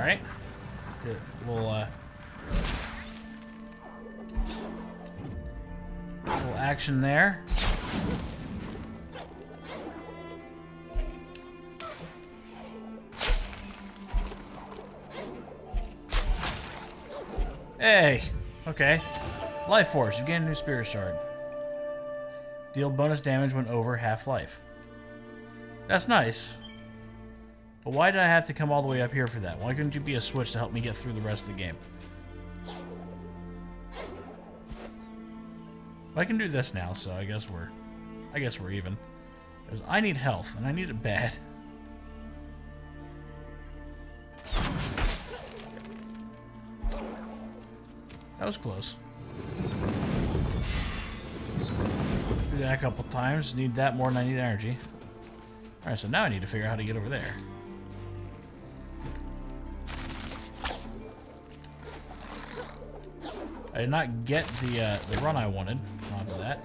Alright. Good. Little, uh... Little action there. Hey! Okay. Life Force, you gain a new Spirit Shard. Deal bonus damage when over half life. That's nice. But why did I have to come all the way up here for that? Why couldn't you be a switch to help me get through the rest of the game? I can do this now, so I guess we're... I guess we're even. Because I need health, and I need it bad. That was close. Do that a couple times. Need that more than I need energy. Alright, so now I need to figure out how to get over there. I did not get the uh, the run I wanted onto that.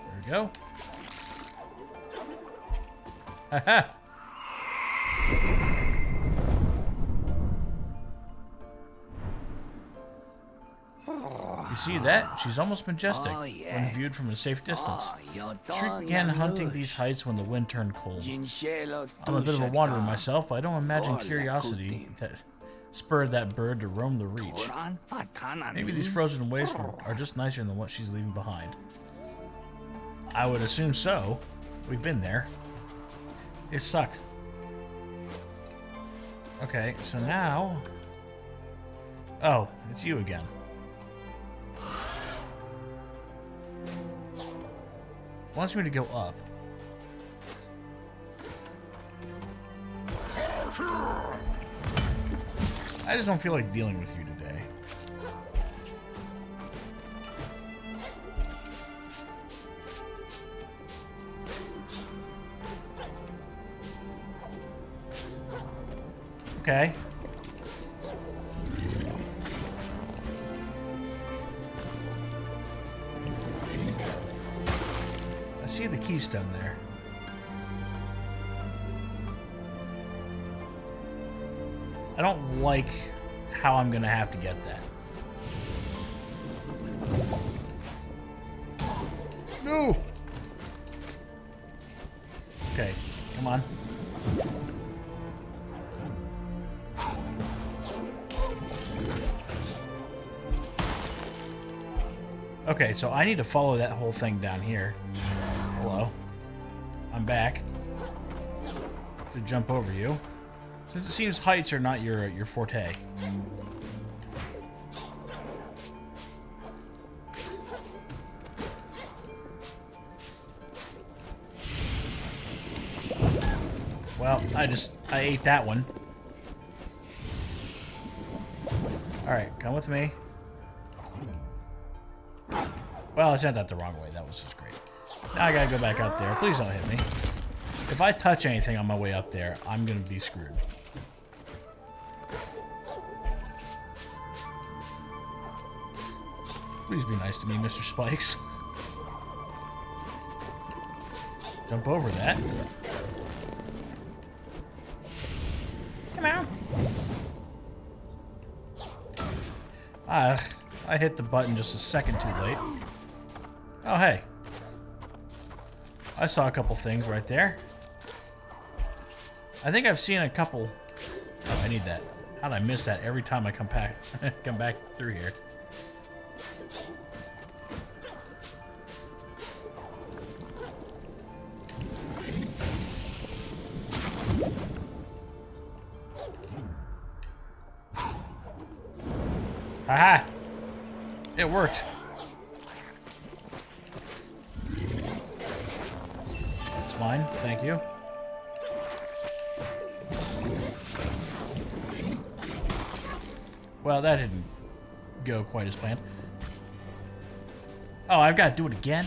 There we go. Haha! You see that? She's almost majestic Oh, yeah. when viewed from a safe distance. Oh, Shriek began hunting these heights when the wind turned cold. I'm I'm a bit of a wanderer myself, but I don't imagine curiosity that spurred that bird to roam the reach. Maybe these frozen wastes are just nicer than what she's leaving behind. I would assume so. We've been there. It sucked. Okay, so now... Oh, it's you again. Wants me to go up. I just don't feel like dealing with you today. Okay. I see the keystone there. I don't like how I'm gonna have to get that. No! Okay, come on. Okay, so I need to follow that whole thing down here. Hello. I'm back. To jump over you. Since it seems heights are not your your forte. Well, I just I ate that one. All right, come with me. Well, I sent that the wrong way. That was just great. Now I gotta go back up there. Please don't hit me. If I touch anything on my way up there, I'm gonna be screwed. Please be nice to me, Mr. Spikes. Jump over that. Come on. Ah, I hit the button just a second too late. Oh, hey. I saw a couple things right there. I think I've seen a couple. Oh, I need that. How'd I miss that every time I come back come back through here? It worked. It's mine. Thank you. Well, that didn't go quite as planned. Oh, I've got to do it again?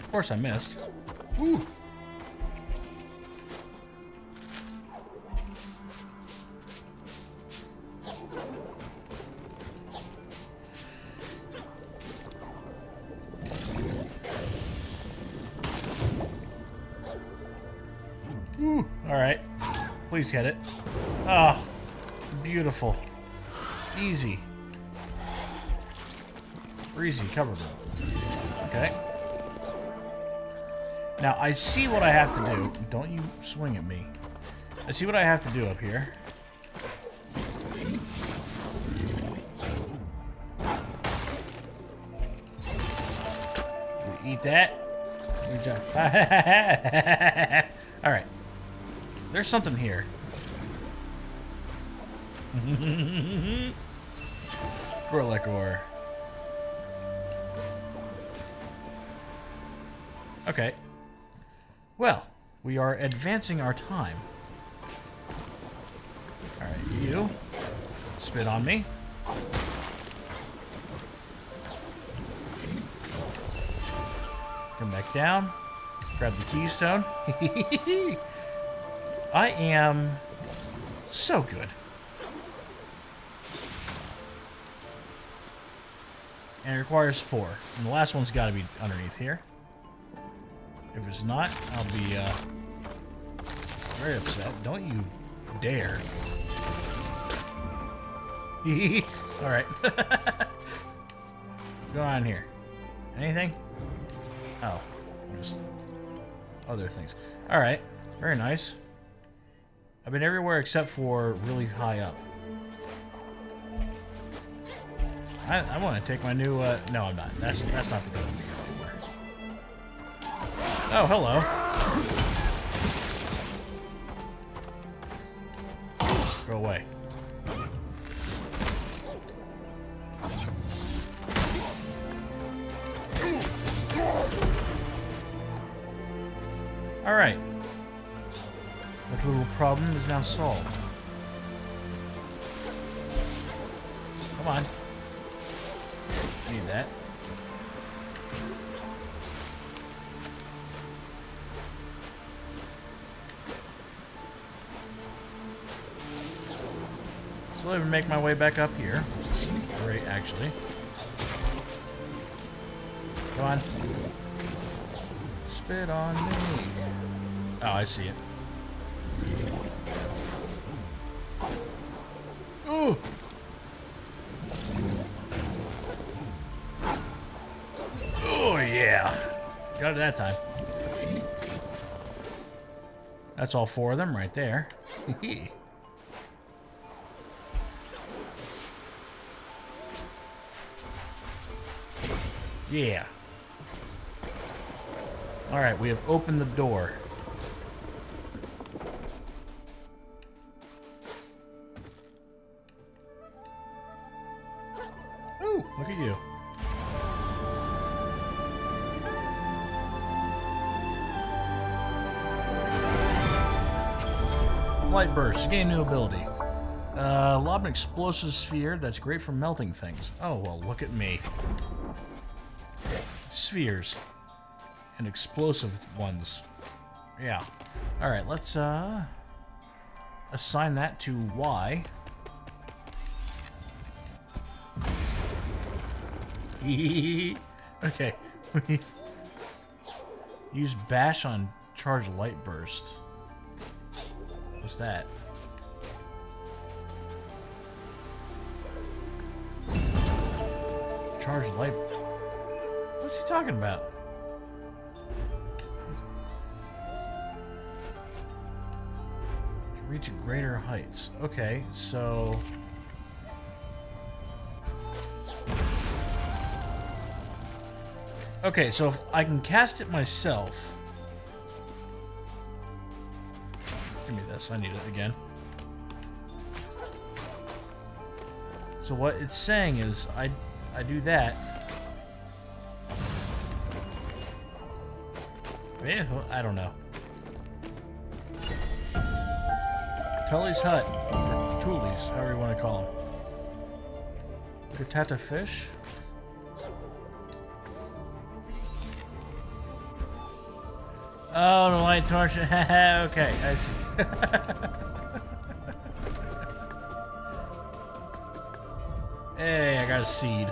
Of course I missed. Ooh. Get it. Oh, beautiful. Easy. Breezy, cover Okay. Now, I see what I have to do. Don't you swing at me. I see what I have to do up here. Eat that. Alright. There's something here. Gorlek Ore. Okay. Well, we are advancing our time. Alright, you. Spit on me. Come back down. Grab the keystone. I am so good. And it requires four. And the last one's got to be underneath here. If it's not, I'll be uh, very upset. Don't you dare. Alright. What's going on here? Anything? Oh, just other things. Alright, very nice. I've been everywhere except for really high up. I, I want to take my new, uh, no I'm not. That's, that's not the good one. Oh, hello. Go away. That little problem is now solved. Come on. Need that. slowly make my way back up here, which is great, actually. Come on. Spit on me. Oh, I see it. Got it that time. That's all four of them right there. Yeah. Alright, we have opened the door. Light burst. Gain new ability. Uh, lob an explosive sphere that's great for melting things. Oh, well, look at me spheres. And explosive ones. Yeah. Alright, let's uh assign that to Y. okay. Use bash on charge light burst. What's that? Charge light What's he talking about? Reach greater heights. Okay, so... Okay, so if I can cast it myself... this, I need it again. So what it's saying is, I, I do that, Yeah, I don't know. Tuley's Hut. Toolies, however you want to call them. Gotata fish. Oh, the light torch. okay, I see. hey, I got a seed.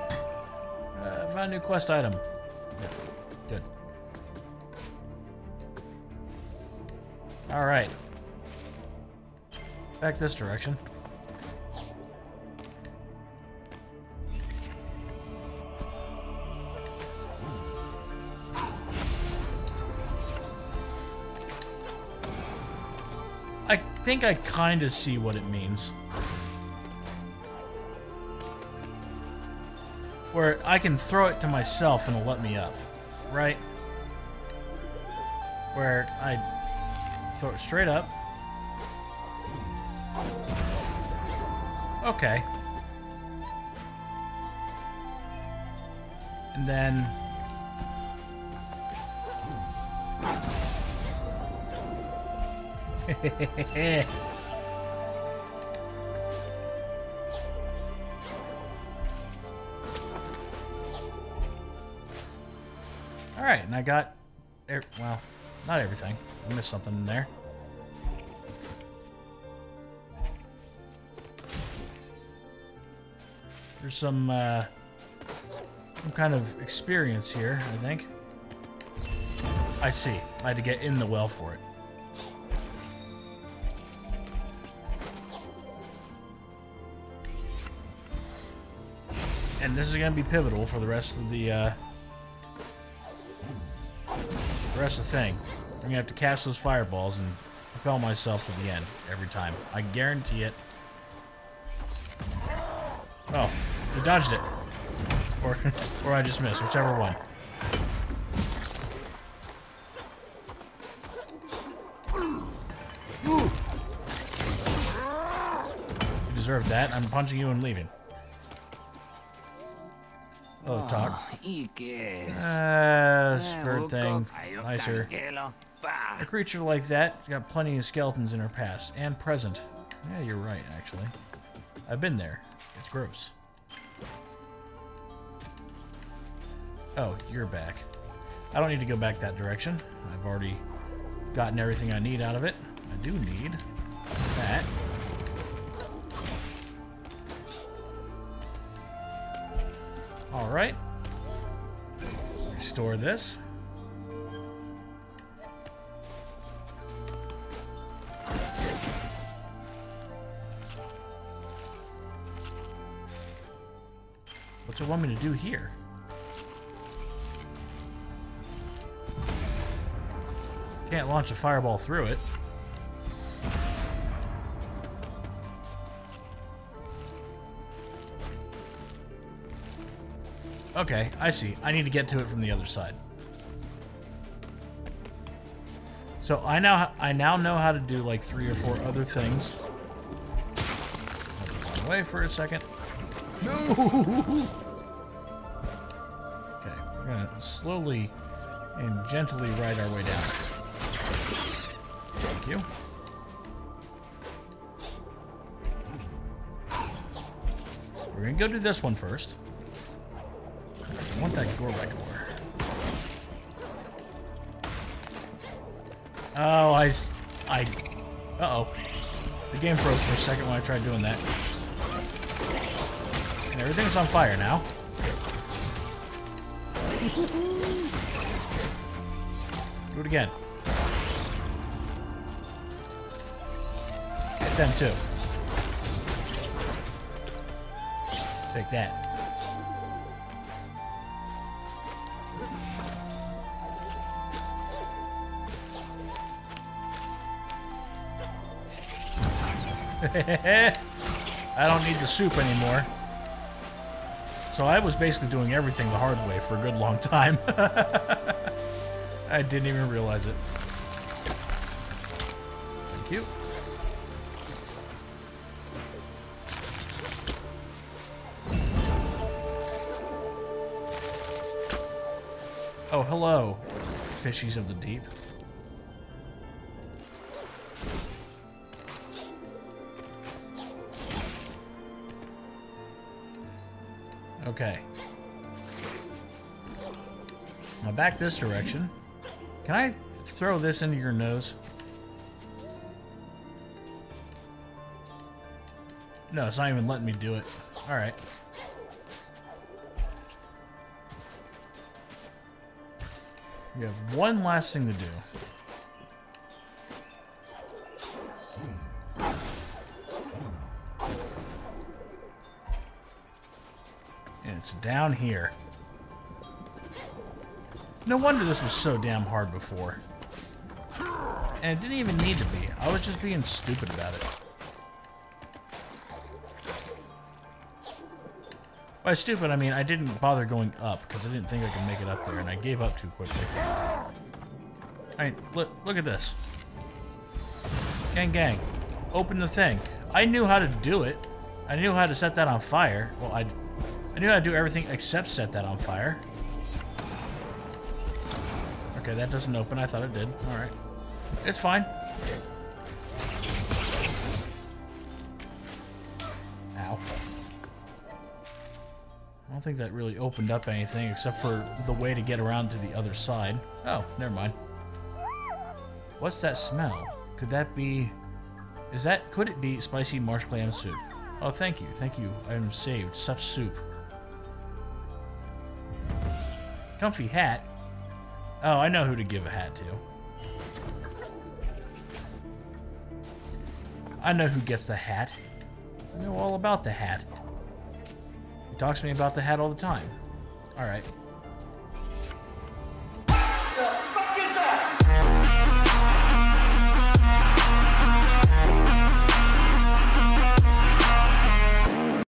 Uh, found a new quest item. Yeah, Good. Alright. Back this direction. Think I kind of see what it means. Where I can throw it to myself and it'll let me up, right? Where I throw it straight up. Okay. And then... Alright, and I got... Er well, not everything. I missed something in there. There's some, uh, some kind of experience here, I think. I see. I had to get in the well for it. And this is going to be pivotal for the rest of the, uh, the rest of the thing. I'm going to have to cast those fireballs and propel myself to the end every time. I guarantee it. Oh, I dodged it. Or, or I just missed, whichever one. You deserve that. I'm punching you and leaving. Oh, talk. ¿Y qué es? Uh, Eh, bird thing. Nicer. A creature like that has got plenty of skeletons in her past and present. Yeah, you're right, actually. I've been there. It's gross. Oh, you're back. I don't need to go back that direction. I've already gotten everything I need out of it. I do need Alright. Restore this. What's it want me to do here? Can't launch a fireball through it. Okay, I see. I need to get to it from the other side. So I now I now know how to do like three or four other things. Wrong way for a second. No. Okay, we're gonna slowly and gently ride our way down. Thank you. We're gonna go do this one first. I want that Gorlek ore. Oh, I... uh-oh. The game froze for a second when I tried doing that. And everything's on fire now. Do it again. Hit them too. Take that. I don't need the soup anymore. So I was basically doing everything the hard way for a good long time. I didn't even realize it. Thank you. Oh, hello, fishies of the deep. Okay. Now back this direction. Can I throw this into your nose? No, it's not even letting me do it. Alright. We have one last thing to do. It's down here. No wonder this was so damn hard before. And it didn't even need to be. I was just being stupid about it. By stupid, I mean I didn't bother going up because I didn't think I could make it up there, and I gave up too quickly. Alright, look, look at this. Gang, gang. Open the thing. I knew how to do it. I knew how to set that on fire. Well, I, I knew how to do everything except set that on fire. Okay, that doesn't open. I thought it did. Alright. It's fine. Ow. I don't think that really opened up anything except for the way to get around to the other side. Oh, never mind. What's that smell? Could that be... Is that... Could it be spicy marsh clam soup? Oh, thank you. Thank you. I'm saved. Such soup. Comfy hat? Oh, I know who to give a hat to. I know who gets the hat. I know all about the hat. He talks to me about the hat all the time. Alright.